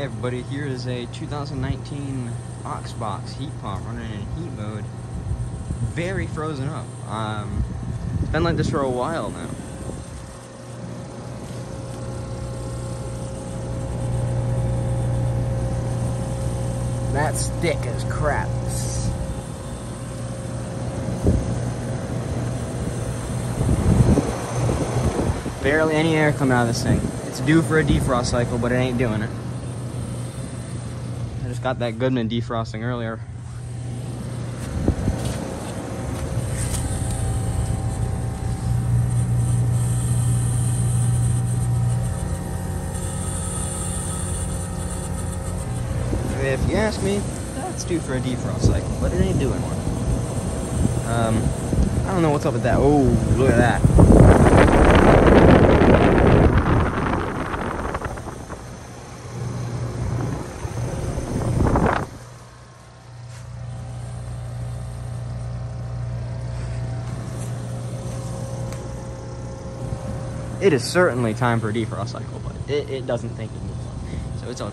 Everybody, here is a 2019 Oxbox heat pump running in heat mode. Very frozen up. Um, it's been like this for a while now. That's thick as crap. Barely any air coming out of this thing. It's due for a defrost cycle, but it ain't doing it. Just got that Goodman defrosting earlier. If you ask me, that's due for a defrost cycle, but it ain't doing one. Um, I don't know what's up with that. Oh, look at that. It is certainly time for a defrost cycle, but it, it doesn't think it on. So it's on.